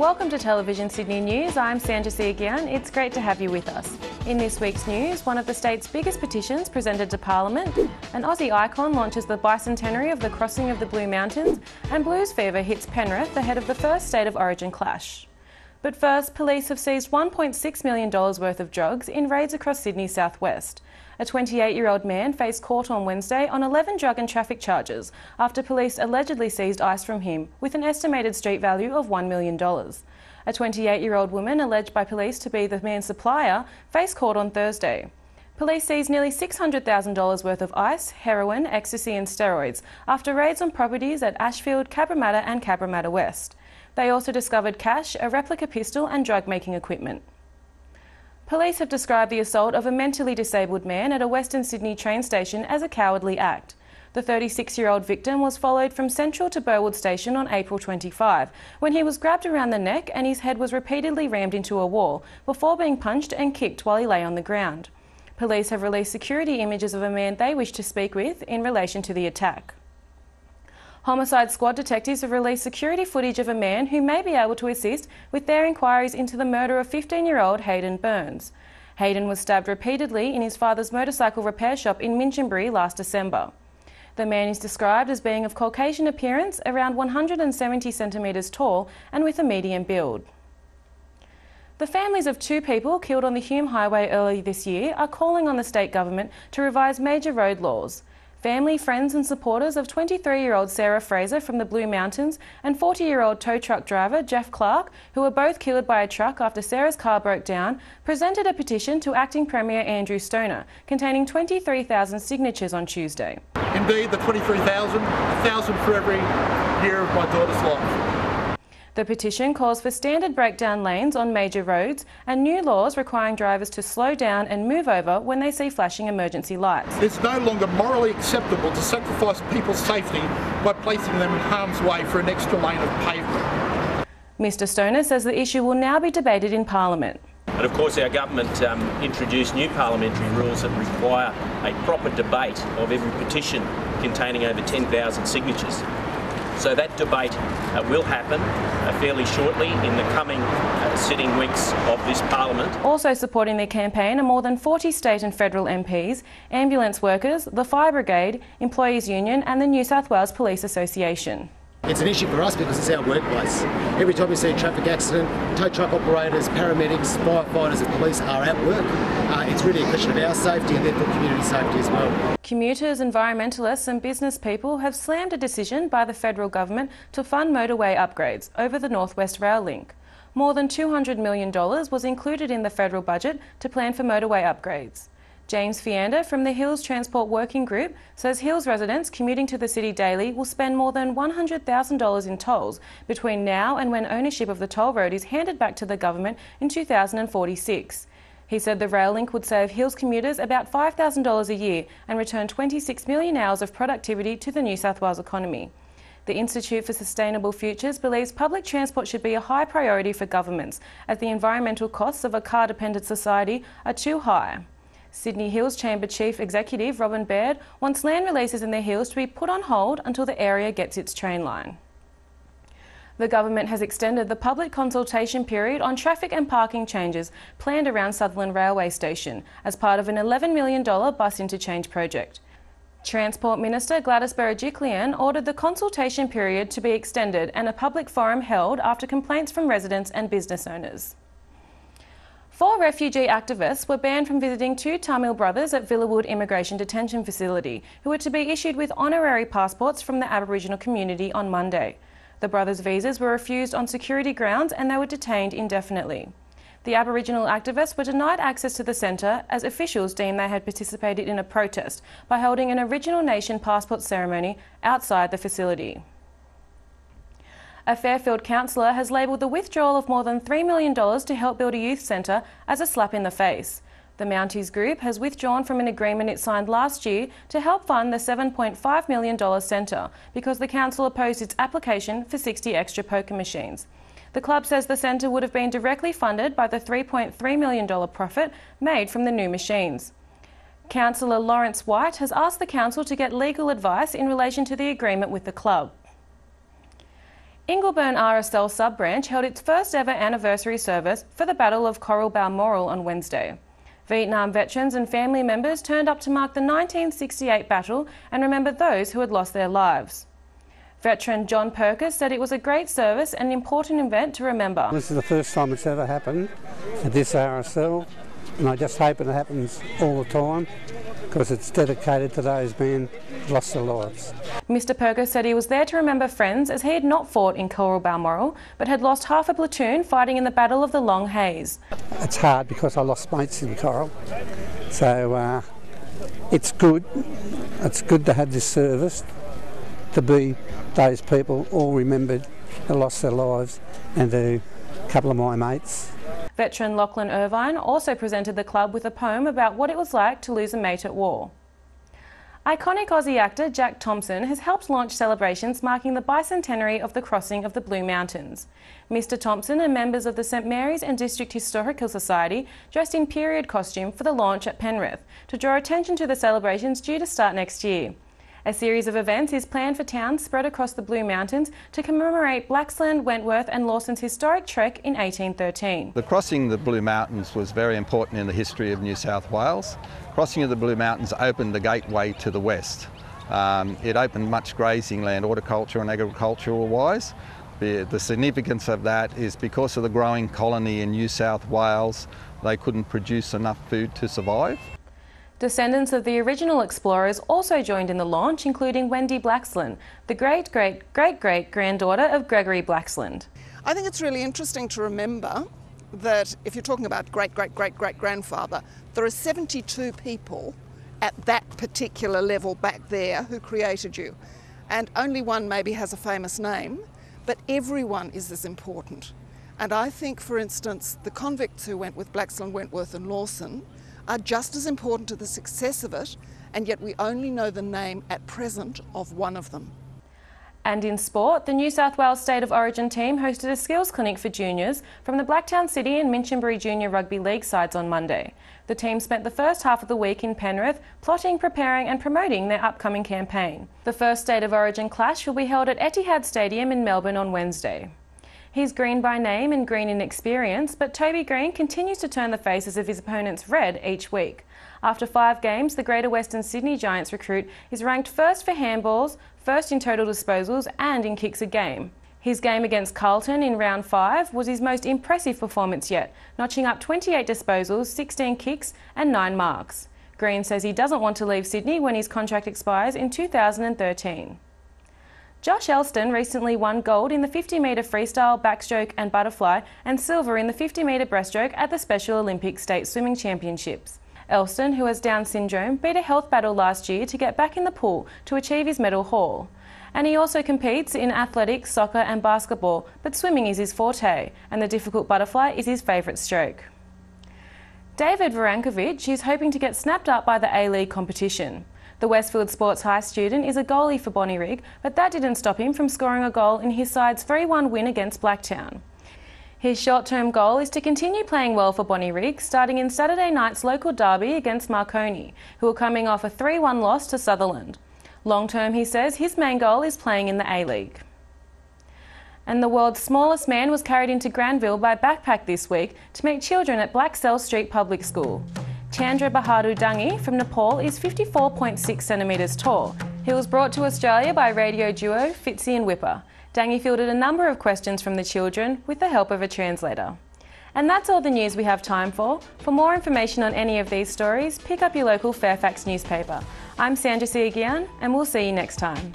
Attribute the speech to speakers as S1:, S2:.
S1: Welcome to Television Sydney News. I'm Sandra Siagian. It's great to have you with us. In this week's news, one of the state's biggest petitions presented to Parliament, an Aussie icon launches the bicentenary of the crossing of the Blue Mountains, and blues fever hits Penrith ahead of the first State of Origin clash. But first, police have seized $1.6 million worth of drugs in raids across Sydney's southwest. A 28 year old man faced court on Wednesday on 11 drug and traffic charges after police allegedly seized ice from him with an estimated street value of $1 million. A 28 year old woman, alleged by police to be the man's supplier, faced court on Thursday. Police seized nearly $600,000 worth of ice, heroin, ecstasy, and steroids after raids on properties at Ashfield, Cabramatta, and Cabramatta West. They also discovered cash, a replica pistol, and drug making equipment. Police have described the assault of a mentally disabled man at a Western Sydney train station as a cowardly act. The 36 year old victim was followed from Central to Burwood Station on April 25 when he was grabbed around the neck and his head was repeatedly rammed into a wall before being punched and kicked while he lay on the ground. Police have released security images of a man they wish to speak with in relation to the attack. Homicide Squad detectives have released security footage of a man who may be able to assist with their inquiries into the murder of 15 year old Hayden Burns. Hayden was stabbed repeatedly in his father's motorcycle repair shop in Minchinbury last December. The man is described as being of Caucasian appearance, around 170 centimetres tall, and with a medium build. The families of two people killed on the Hume Highway early this year are calling on the state government to revise major road laws. Family, friends, and supporters of 23 year old Sarah Fraser from the Blue Mountains and 40 year old tow truck driver Jeff Clark, who were both killed by a truck after Sarah's car broke down, presented a petition to Acting Premier Andrew Stoner containing 23,000 signatures on Tuesday.
S2: Indeed, the 23,000, 1,000 for every year of my daughter's life.
S1: The petition calls for standard breakdown lanes on major roads and new laws requiring drivers to slow down and move over when they see flashing emergency lights.
S2: It's no longer morally acceptable to sacrifice people's safety by placing them in harm's way for an extra lane of pavement.
S1: Mr Stoner says the issue will now be debated in Parliament.
S3: And of course, our government um, introduced new parliamentary rules that require a proper debate of every petition containing over 10,000 signatures. So that debate uh, will happen uh, fairly shortly in the coming uh, sitting weeks of this Parliament.
S1: Also supporting their campaign are more than 40 state and federal MPs, ambulance workers, the Fire Brigade, Employees Union, and the New South Wales Police Association.
S4: It's an issue for us because it's our workplace. Every time we see a traffic accident, tow truck operators, paramedics, firefighters, and police are at work. Uh, it's really a question of our safety and therefore community safety as well.
S1: Commuters, environmentalists, and business people have slammed a decision by the federal government to fund motorway upgrades over the Northwest Rail Link. More than $200 million was included in the federal budget to plan for motorway upgrades. James Fiander from the Hills Transport Working Group says Hills residents commuting to the city daily will spend more than $100,000 in tolls between now and when ownership of the toll road is handed back to the government in 2046. He said the rail link would save Hills commuters about $5,000 a year and return 26 million hours of productivity to the New South Wales economy. The Institute for Sustainable Futures believes public transport should be a high priority for governments as the environmental costs of a car dependent society are too high. Sydney Hills Chamber Chief Executive Robin Baird wants land releases in the hills to be put on hold until the area gets its train line. The government has extended the public consultation period on traffic and parking changes planned around Sutherland Railway Station as part of an $11 million bus interchange project. Transport Minister Gladys Berejiklian ordered the consultation period to be extended and a public forum held after complaints from residents and business owners. Four refugee activists were banned from visiting two Tamil brothers at Villawood Immigration Detention Facility, who were to be issued with honorary passports from the Aboriginal community on Monday. The brothers' visas were refused on security grounds and they were detained indefinitely. The Aboriginal activists were denied access to the centre as officials deemed they had participated in a protest by holding an Original Nation passport ceremony outside the facility. A Fairfield councillor has labelled the withdrawal of more than $3 million to help build a youth centre as a slap in the face. The Mounties Group has withdrawn from an agreement it signed last year to help fund the $7.5 million centre because the council opposed its application for 60 extra poker machines. The club says the centre would have been directly funded by the $3.3 million profit made from the new machines. Councillor Lawrence White has asked the council to get legal advice in relation to the agreement with the club. Ingleburn RSL sub branch held its first ever anniversary service for the Battle of Coral Balmoral on Wednesday. Vietnam veterans and family members turned up to mark the 1968 battle and remember those who had lost their lives. Veteran John Perkins said it was a great service and an important event to remember.
S5: This is the first time it's ever happened at this RSL, and I just hope it happens all the time because it's dedicated to those men who lost their lives.
S1: Mr. Perkins said he was there to remember friends as he had not fought in Coral Balmoral but had lost half a platoon fighting in the Battle of the Long Hais.
S5: It's hard because I lost mates in Coral, so uh, it's good. It's good to have this service to be those people all remembered who lost their lives and a couple of my mates.
S1: Veteran Lachlan Irvine also presented the club with a poem about what it was like to lose a mate at war. Iconic Aussie actor Jack Thompson has helped launch celebrations marking the bicentenary of the crossing of the Blue Mountains. Mr. Thompson and members of the St Mary's and District Historical Society dressed in period costume for the launch at Penrith to draw attention to the celebrations due to start next year. A series of events is planned for towns spread across the Blue Mountains to commemorate Blaxland, Wentworth and Lawson's historic trek in 1813.
S6: The crossing of the Blue Mountains was very important in the history of New South Wales. Crossing of the Blue Mountains opened the gateway to the west. Um, it opened much grazing land, horticulture and agricultural wise. The, the significance of that is because of the growing colony in New South Wales, they couldn't produce enough food to survive.
S1: Descendants of the original explorers also joined in the launch, including Wendy Blaxland, the great great great great granddaughter of Gregory Blaxland.
S7: I think it's really interesting to remember that if you're talking about great great great great grandfather, there are 72 people at that particular level back there who created you. And only one maybe has a famous name, but everyone is as important. And I think, for instance, the convicts who went with Blaxland, Wentworth, and Lawson are just as important to the success of it, and yet we only know the name at present of one of them.
S1: And in sport, the New South Wales State of Origin team hosted a skills clinic for juniors from the Blacktown City and Minchinbury Junior Rugby League sides on Monday. The team spent the first half of the week in Penrith, plotting, preparing, and promoting their upcoming campaign. The first State of Origin clash will be held at Etihad Stadium in Melbourne on Wednesday. He's green by name and green in experience, but Toby Greene continues to turn the faces of his opponents red each week. After five games, the Greater Western Sydney Giants recruit is ranked first for handballs, first in total disposals, and in kicks a game. His game against Carlton in round five was his most impressive performance yet, notching up 28 disposals, 16 kicks, and 9 marks. Greene says he doesn't want to leave Sydney when his contract expires in 2013. Josh Elston recently won gold in the 50 metre freestyle, backstroke and butterfly and silver in the 50 metre breaststroke at the Special Olympics State Swimming Championships. Elston, who has Down syndrome, beat a health battle last year to get back in the pool to achieve his medal haul. And he also competes in athletics, soccer and basketball, but swimming is his forte, and the difficult butterfly is his favourite stroke. David Varankovic is hoping to get snapped up by the A-League competition. The Westfield Sports High student is a goalie for Bonnyrigg, but that didn't stop him from scoring a goal in his side's 3 1 win against Blacktown. His short term goal is to continue playing well for Bonnyrigg, starting in Saturday night's local derby against Marconi, who are coming off a 3 1 loss to Sutherland. Long term, he says, his main goal is playing in the A League. And the world's smallest man was carried into Granville by backpack this week to meet children at Blaxcell Street Public School. Chandra Bahadur Dangi from Nepal is 54.6 centimetres tall. He was brought to Australia by radio duo Fitzy and Whipper. Dangi fielded a number of questions from the children with the help of a translator. And that's all the news we have time for. For more information on any of these stories, pick up your local Fairfax newspaper. I'm Sandra Siagian, and we'll see you next time.